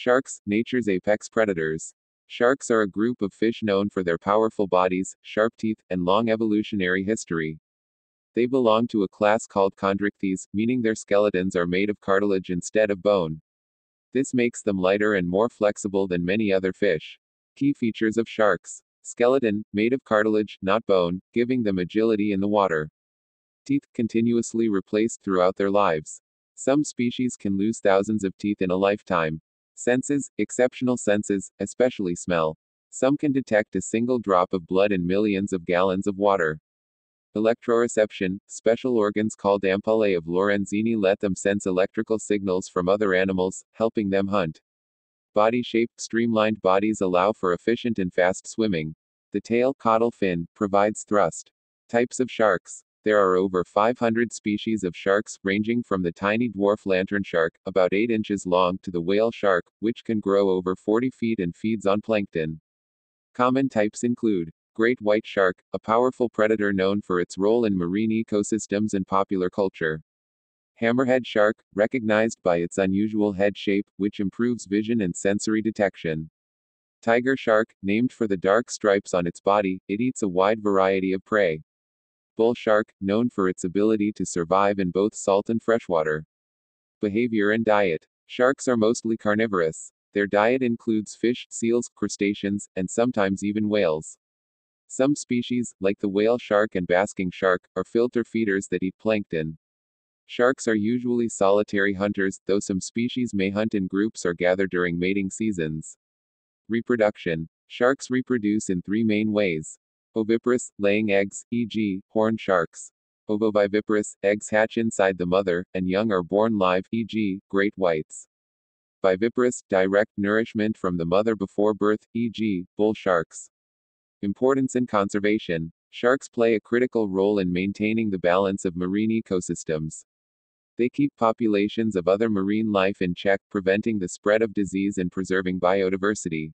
Sharks, nature's apex predators. Sharks are a group of fish known for their powerful bodies, sharp teeth, and long evolutionary history. They belong to a class called chondrichthyes, meaning their skeletons are made of cartilage instead of bone. This makes them lighter and more flexible than many other fish. Key features of sharks skeleton, made of cartilage, not bone, giving them agility in the water. Teeth, continuously replaced throughout their lives. Some species can lose thousands of teeth in a lifetime. Senses, exceptional senses, especially smell. Some can detect a single drop of blood in millions of gallons of water. Electroreception, special organs called ampullae of Lorenzini let them sense electrical signals from other animals, helping them hunt. Body shape, streamlined bodies allow for efficient and fast swimming. The tail, caudal fin, provides thrust. Types of sharks. There are over 500 species of sharks, ranging from the tiny dwarf lantern shark, about 8 inches long, to the whale shark, which can grow over 40 feet and feeds on plankton. Common types include great white shark, a powerful predator known for its role in marine ecosystems and popular culture. Hammerhead shark, recognized by its unusual head shape, which improves vision and sensory detection. Tiger shark, named for the dark stripes on its body, it eats a wide variety of prey. Bull shark, known for its ability to survive in both salt and freshwater. Behavior and diet. Sharks are mostly carnivorous. Their diet includes fish, seals, crustaceans, and sometimes even whales. Some species, like the whale shark and basking shark, are filter feeders that eat plankton. Sharks are usually solitary hunters, though some species may hunt in groups or gather during mating seasons. Reproduction. Sharks reproduce in three main ways. Oviparous, laying eggs, e.g., horn sharks. Ovoviviparous, eggs hatch inside the mother, and young are born live, e.g., great whites. Viviparous, direct nourishment from the mother before birth, e.g., bull sharks. Importance in conservation. Sharks play a critical role in maintaining the balance of marine ecosystems. They keep populations of other marine life in check, preventing the spread of disease and preserving biodiversity.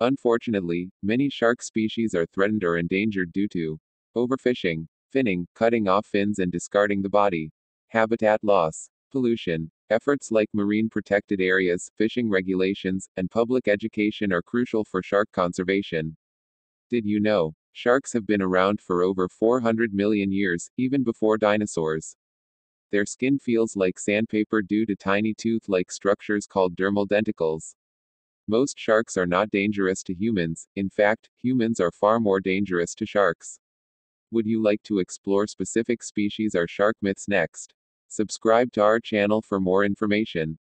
Unfortunately, many shark species are threatened or endangered due to overfishing, finning, cutting off fins and discarding the body, habitat loss, pollution. Efforts like marine protected areas, fishing regulations, and public education are crucial for shark conservation. Did you know? Sharks have been around for over 400 million years, even before dinosaurs. Their skin feels like sandpaper due to tiny tooth like structures called dermal denticles. Most sharks are not dangerous to humans, in fact, humans are far more dangerous to sharks. Would you like to explore specific species or shark myths next? Subscribe to our channel for more information.